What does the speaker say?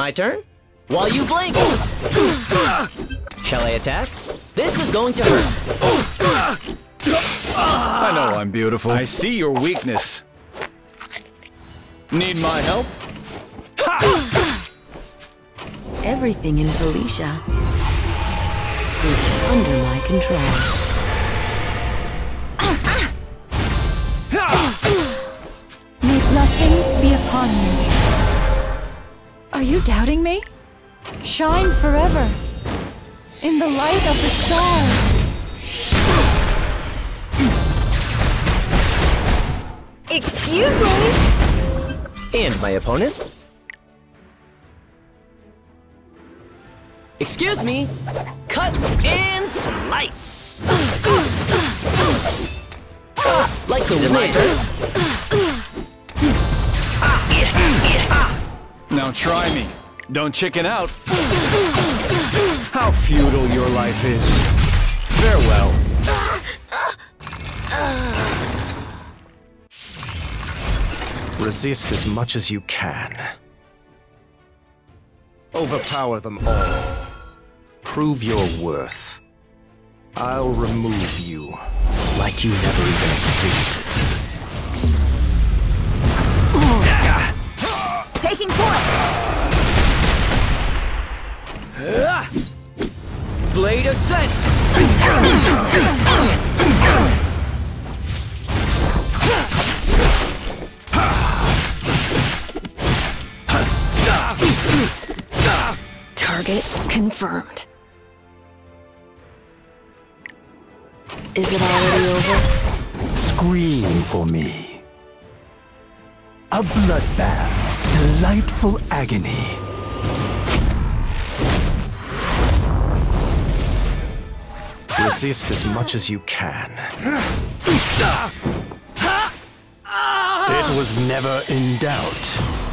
My turn? While you blink! Shall I attack? This is going to hurt. I know I'm beautiful. I see your weakness. Need my help? Everything in Felicia is under my control. May blessings be upon you. Are you doubting me? Shine forever in the light of the stars. Excuse me? And my opponent? Excuse me! Cut and slice! like the wind. Now try me. Don't chicken out. How futile your life is. Farewell. Resist as much as you can. Overpower them all. Prove your worth. I'll remove you like you never even existed. Taking point! Blade Ascent! Target confirmed. Is it already over? Scream for me. A bloodbath, delightful agony. Resist as much as you can. It was never in doubt.